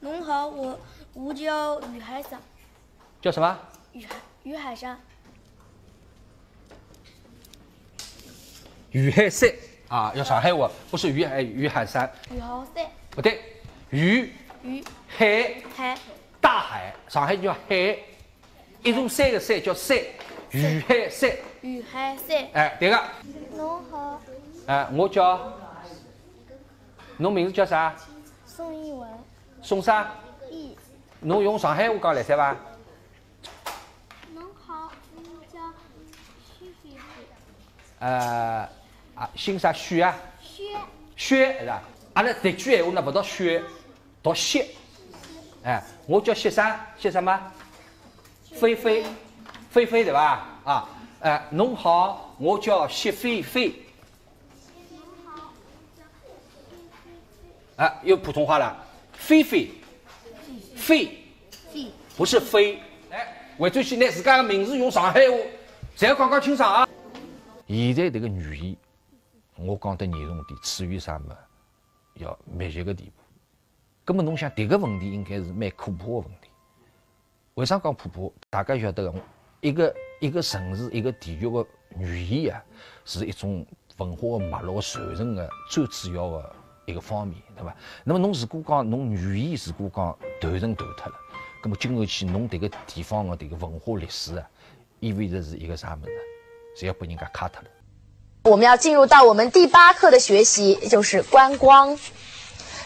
侬好，我我叫于海山。叫什么？于海于海山。于海山啊，要上海话，不是于海于海山。于好山。不对，于于海海。大海，上海叫海，一座山的山叫山，于海山。于海山。哎，对个。侬好。哎，我叫。侬名字叫啥？宋一文。宋啥？一。侬用上海话讲来塞伐？侬好，我叫徐飞飞。呃，啊，姓啥？许啊？薛。薛是吧？阿拉这句闲话呢，勿读薛，读薛。哎，我叫谢啥？谢什么？菲菲，菲菲对伐？啊，哎，侬好，我叫谢菲菲。啊，又普通话了，菲菲，菲，菲，不是飞。来，为转去拿自家的名字用上海话，侪要讲讲清爽啊。现在这个语言，我讲得严重点，处于啥么？要灭绝的地步。那么侬想，迭个问题应该是蛮可怕的问题。为啥讲可怕？大家晓得，一个一个城市、一个地域的语言啊，是一种文化的脉络传承的最主要的。一个方面，对吧？那么侬如果讲侬愿意如果讲断层断脱了，那么今后去侬这个地方的这个文化历史啊，意味着是一个啥么子？是要被人家卡脱了。我们要进入到我们第八课的学习，就是观光。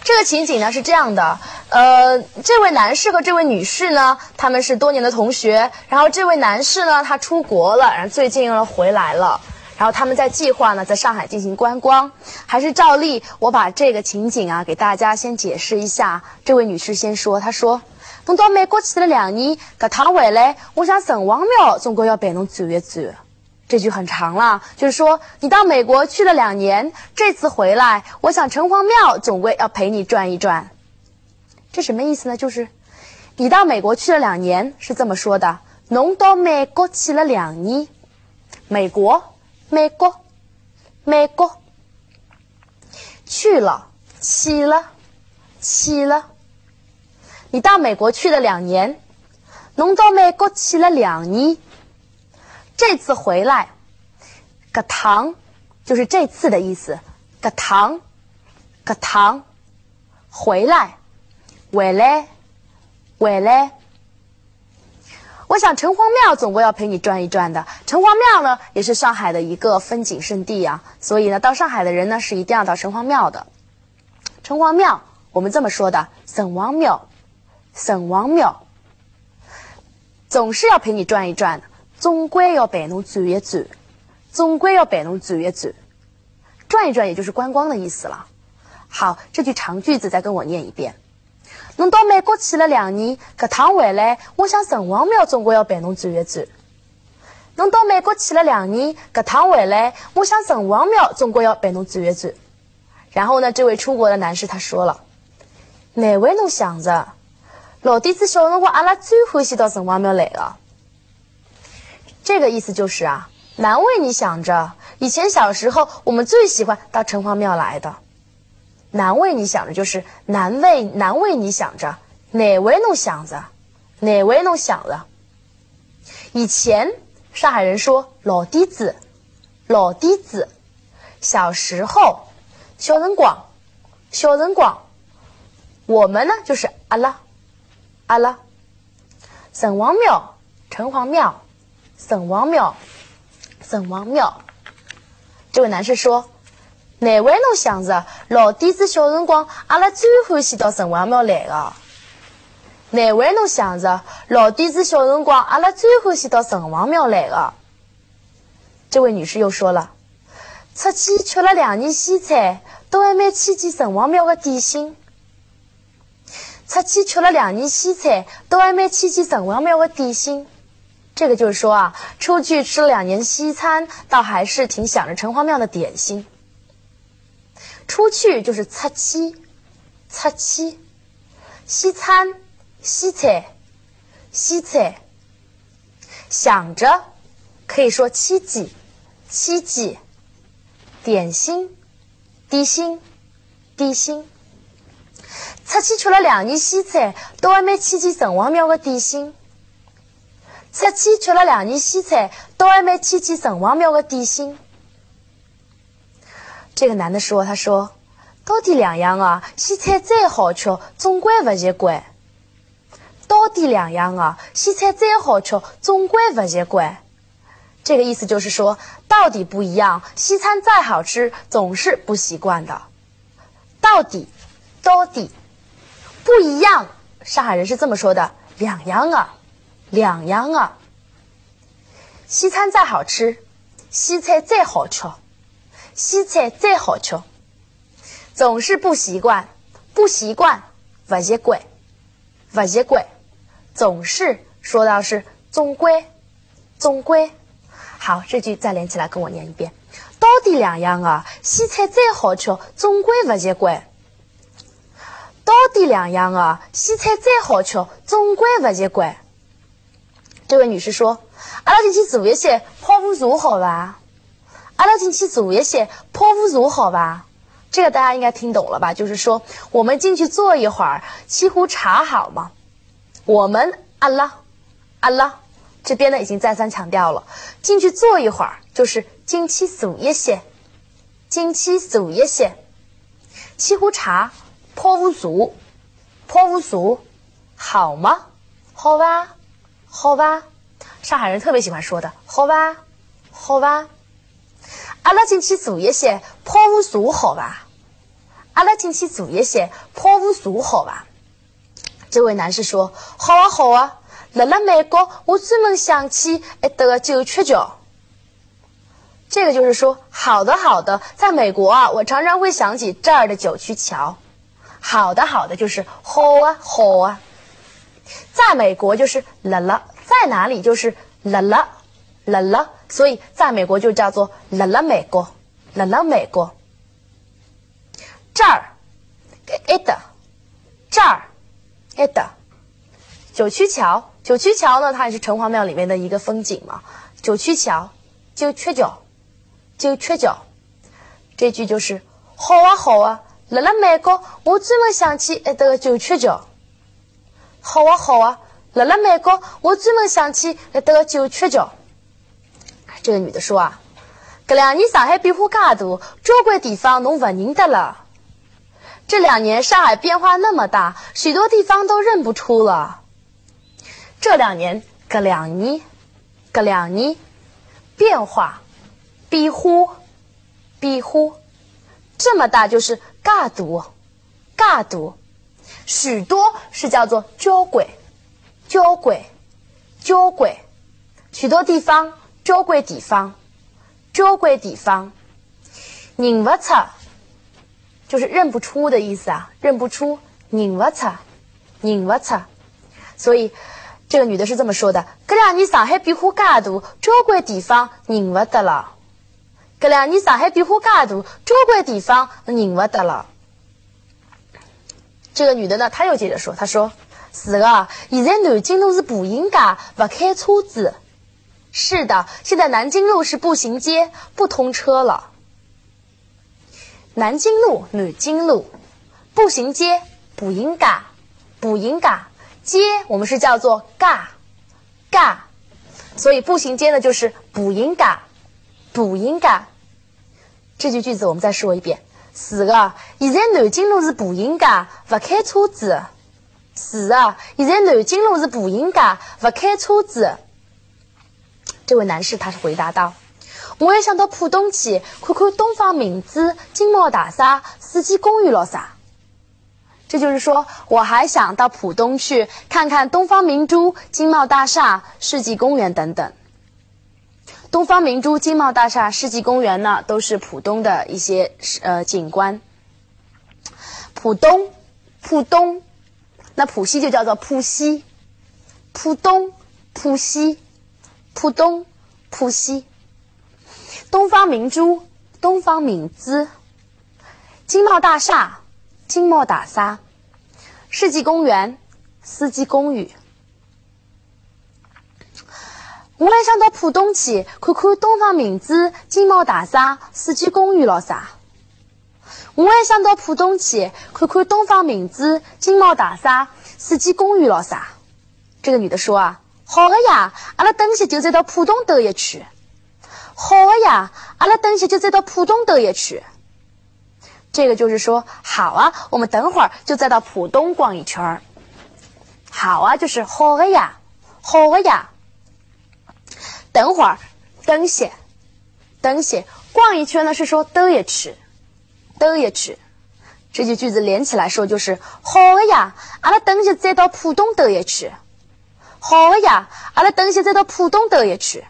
这个情景呢是这样的，呃，这位男士和这位女士呢，他们是多年的同学，然后这位男士呢，他出国了，然后最近又回来了。然后他们在计划呢，在上海进行观光，还是照例，我把这个情景啊给大家先解释一下。这位女士先说，她说：“侬到美国去了两年，搿趟回来，我想城隍庙总归要陪侬转一转。”这句很长了，就是说你到美国去了两年，这次回来，我想城隍庙总归要陪你转一转。这什么意思呢？就是你到美国去了两年，是这么说的：侬到美国去了两年，美国。美国，美国去了，去了，去了。你到美国去了两年，侬到美国去了两年。这次回来，个糖就是这次的意思。个糖，个糖，回来，回来，回来。我想城隍庙总归要陪你转一转的。城隍庙呢，也是上海的一个风景胜地啊，所以呢，到上海的人呢是一定要到城隍庙的。城隍庙，我们这么说的：城隍庙，城隍庙，总是要陪你转一转，总归要陪侬转一转，总归要陪侬转一转，转一转也就是观光的意思了。好，这句长句子再跟我念一遍。侬到美国去了两年，搿趟回来，我想城隍庙总归要陪侬转一转。侬到美国去了两年，搿趟回来，我想城隍庙总归要陪侬转一转。然后呢，这位出国的男士他说了：“哪位侬想着，老弟子小辰光阿拉最欢喜到城隍庙来了。”这个意思就是啊，难为你想着，以前小时候我们最喜欢到城隍庙来的。难为你想着，就是难为难为你想着，哪位弄想着，哪位弄想着。以前上海人说老弟子，老弟子，小时候，小人广，小人广，我们呢就是阿拉，阿拉，城隍庙，城隍庙，城隍庙，城隍庙。这位男士说。哪位侬想着，老底子小辰光，阿拉最欢喜到城隍庙来的。哪位侬想着，老底子小辰光，阿拉最欢喜到城隍庙来的。这位女士又说了，出去吃了两年西餐，都还没吃见城隍庙的点心。出去吃了两年西餐，都还没吃见城隍庙的点心。这个就是说啊，出去吃了两年西餐，倒还是挺想着城隍庙的点心。出去就是出去，出去，西餐，西菜，西菜。想着，可以说七几，七几。点心，点心，点心。出去吃了两年西餐，都还没吃见城隍庙的点心。出去吃了两年西餐，都还没吃见城隍庙的点心。这个男的说：“他说，到底两样啊，西餐再好吃，总归不习惯。到底两样啊，西餐再好吃，总归不习惯。这个意思就是说，到底不一样，西餐再好吃，总是不习惯的。到底，到底不一样。上海人是这么说的：两样啊，两样啊。西餐再好吃，西菜再好吃。”西菜再好吃，总是不习惯，不习惯，不习惯，不习惯，总是说到是总归，总归。好，这句再连起来跟我念一遍。到底两样啊，西菜再好吃，总归不习惯。到底两样啊，西菜再好吃，总归不习惯。这位女士说：“阿拉进去做一些泡芙茶，好吧？”阿拉进去坐一些，泡芙茶好吧？这个大家应该听懂了吧？就是说，我们进去坐一会儿，沏壶茶好吗？我们阿拉阿拉这边呢已经再三强调了，进去坐一会儿就是进去坐一些，进去坐一些，沏壶茶，泡芙茶，泡芙茶好吗？好吧，好吧，上海人特别喜欢说的，好吧，好吧。阿拉进去坐一些，泡芙茶好吧？阿拉进去坐一些，泡芙茶好吧？这位男士说：“好啊，好啊。”辣辣美国，我专门想起一个九曲桥。这个就是说，好的，好的。在美国啊，我常常会想起这儿的九曲桥。好的，好的，就是好啊，好啊。在美国就是辣辣，在哪里就是辣辣。了了，所以在美国就叫做了了美国，了了美国。这儿，it，这儿，it。九曲桥，九曲桥呢，它也是城隍庙里面的一个风景嘛。九曲桥，九曲桥，九曲桥。这句就是好啊好啊，了了美国，我专门想起一个九曲桥。好啊好啊，了了美国，我专门想起一个九曲桥。这个女的说啊，这两年上海变化噶大，交关地方侬不认得了。这两年上海变化那么大，许多地方都认不出了。这两年，这两年，这两年，变化，变化，变化，这么大就是噶大，噶大，许多是叫做交关，交关，交关，许多地方。交关地方，交关地方，认不出，就是认不出的意思啊，认不出，认不出，认不出。所以这个女的是这么说的：，这两年上海变化噶大，交关地方认不得了。这两年上海变化噶大，交关地方认不得了。这个女的呢，她又接着说：，她说，是的，现在南京路是步行街，不开车子。是的，现在南京路是步行街，不通车了。南京路、南京路，步行街、步行街、步行街，街我们是叫做嘎嘎，所以步行街呢就是步行街，步行街。这句句子我们再说一遍：是的，现在南京路是步行街，不开车子。是的，现在南京路是步行街，不开车子。这位男士他是回答道：“我也想到浦东去看看东方明珠、金茂大厦、世纪公园了啥。”这就是说，我还想到浦东去看看东方明珠、金茂大厦、世纪公园等等。东方明珠、金茂大厦、世纪公园呢，都是浦东的一些呃景观。浦东，浦东，那浦西就叫做浦西，浦东，浦西。浦东、浦西、东方明珠、东方明珠、金茂大厦、金茂大厦、世纪公园、世纪公园。我还想到浦东去看看东方明珠、金茂大厦、世纪公园了啥？我还想到浦东去看看东方明珠、金茂大厦、世纪公园了啥。这个女的说啊，好的呀，阿拉等歇就再到浦东兜一圈。好的呀，阿拉等歇就再到浦东兜一圈。这个就是说，好啊，我们等会儿就再到浦东逛一圈。好啊，就是好的呀，好的呀。等会儿，等歇，等歇，逛一圈呢是说兜一圈，兜一圈。这句句子连起来说就是好的呀，阿拉等歇再到浦东兜一圈。好的呀，阿拉等下再到浦东兜一圈。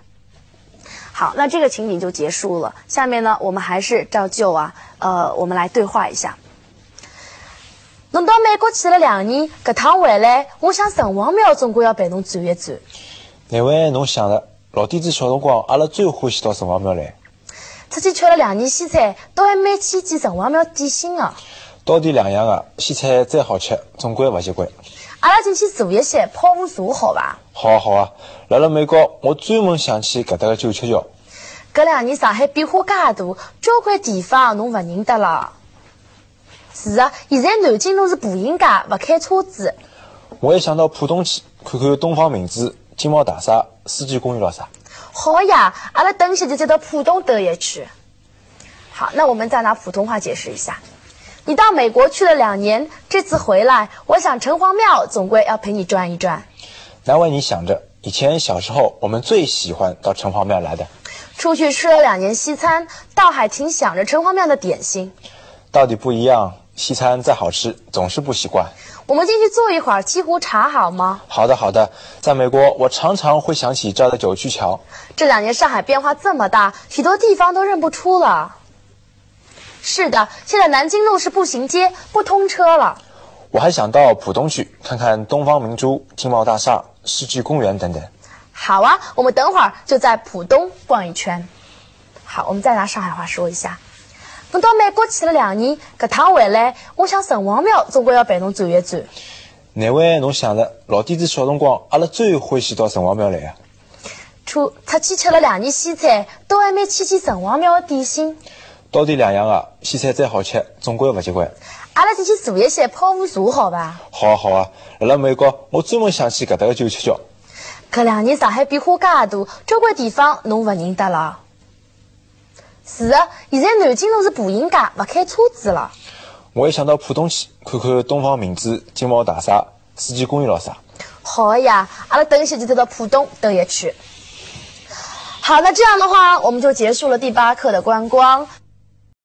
好，那这个情景就结束了。下面呢，我们还是照旧啊，呃，我们来对话一下。侬到美国去了两年，搿趟回来，我想城隍庙总归要陪侬转一转。哪位侬想的？老底子小辰光，阿拉最欢喜到城隍庙来。出去吃了两年西餐，倒还蛮去见城隍庙点心的。到底两样啊，西餐再好吃，总归勿习惯。阿拉进去坐一歇，泡壶茶，好伐？好啊好啊，来了美国，我专门想去搿搭个九曲桥。搿两年上海变化介大，交关地方侬勿认得了。是啊，现在南京路是步行街，勿开车子。我还想到浦东去看看东方明珠、金茂大厦、世纪公园咾啥。好呀，阿拉等歇就再到浦东兜一圈。好，那我们再拿普通话解释一下。你到美国去了两年，这次回来，我想城隍庙总归要陪你转一转。难为你想着，以前小时候我们最喜欢到城隍庙来的。出去吃了两年西餐，倒还挺想着城隍庙的点心。到底不一样，西餐再好吃，总是不习惯。我们进去坐一会儿，沏壶茶好吗？好的好的，在美国我常常会想起这儿的九曲桥。这两年上海变化这么大，许多地方都认不出了。是的，现在南京路是步行街，不通车了。我还想到浦东去看看东方明珠、金茂大厦、世纪公园等等。好啊，我们等会儿就在浦东逛一圈。好，我们再拿上海话说一下。不到美国去了两年，搿趟回来，我想城隍庙总归要陪侬转一转。哪位侬想着？老底子小辰光，阿拉最欢喜到城隍庙来啊。出出去吃了两年西餐，都还没去见城隍庙的点心。道理两样啊，西餐再好吃，总归勿习惯。阿拉进去坐一歇，泡壶茶，好伐？好啊好啊，辣辣美国，我专门想去搿搭个九曲桥。搿两年上海变化介大，交关地方侬勿认得了。是的，现在南京路是步行街，勿开车子了。我还想到浦东去看看东方明珠、金茂大厦、世纪公园老啥。好的呀，阿拉等一歇就再到浦东兜一圈。好，那这样的话，我们就结束了第八课的观光。